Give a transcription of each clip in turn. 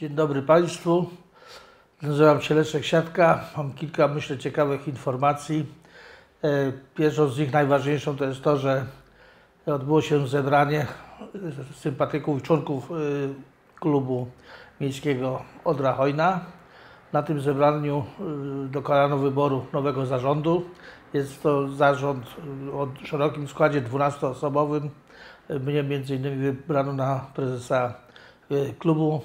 Dzień dobry Państwu. Nazywam się Leszek Siatka. Mam kilka, myślę, ciekawych informacji. E, Pierwszą z nich, najważniejszą, to jest to, że odbyło się zebranie sympatyków i członków e, klubu miejskiego Odra Hojna. Na tym zebraniu e, dokonano wyboru nowego zarządu. Jest to zarząd o szerokim składzie 12-osobowym. Mnie między innymi wybrano na prezesa klubu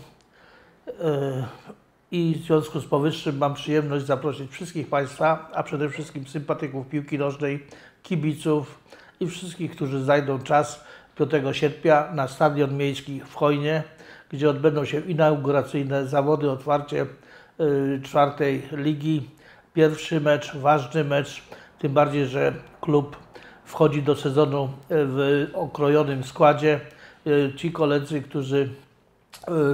i w związku z powyższym mam przyjemność zaprosić wszystkich Państwa, a przede wszystkim sympatyków piłki nożnej, kibiców i wszystkich, którzy znajdą czas 5 sierpnia na Stadion Miejski w Chojnie, gdzie odbędą się inauguracyjne zawody, otwarcie y, czwartej ligi. Pierwszy mecz, ważny mecz, tym bardziej, że klub wchodzi do sezonu w okrojonym składzie. Y, ci koledzy, którzy y,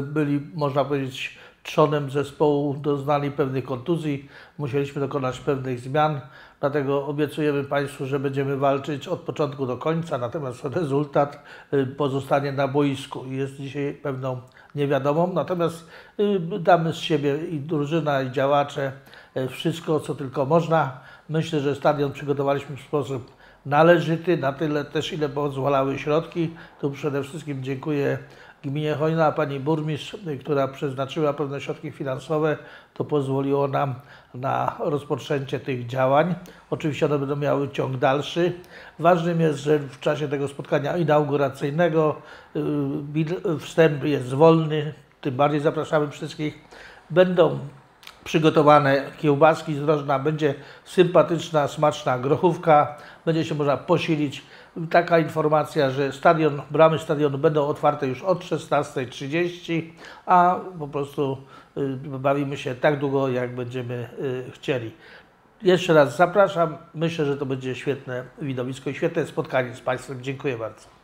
byli, można powiedzieć, trzonem zespołu doznali pewnych kontuzji, musieliśmy dokonać pewnych zmian, dlatego obiecujemy Państwu, że będziemy walczyć od początku do końca, natomiast rezultat y, pozostanie na boisku i jest dzisiaj pewną niewiadomą, natomiast y, damy z siebie i drużyna, i działacze y, wszystko, co tylko można. Myślę, że stadion przygotowaliśmy w sposób należyty, na tyle też, ile pozwalały środki. Tu przede wszystkim dziękuję gminie Hojna, pani burmistrz, która przeznaczyła pewne środki finansowe, to pozwoliło nam na rozpoczęcie tych działań. Oczywiście one będą miały ciąg dalszy. Ważnym jest, że w czasie tego spotkania inauguracyjnego y, wstęp jest wolny, tym bardziej zapraszamy wszystkich. Będą przygotowane kiełbaski z będzie sympatyczna, smaczna grochówka, będzie się można posilić. Taka informacja, że stadion, bramy stadionu będą otwarte już od 16.30, a po prostu y, bawimy się tak długo, jak będziemy y, chcieli. Jeszcze raz zapraszam. Myślę, że to będzie świetne widowisko i świetne spotkanie z Państwem. Dziękuję bardzo.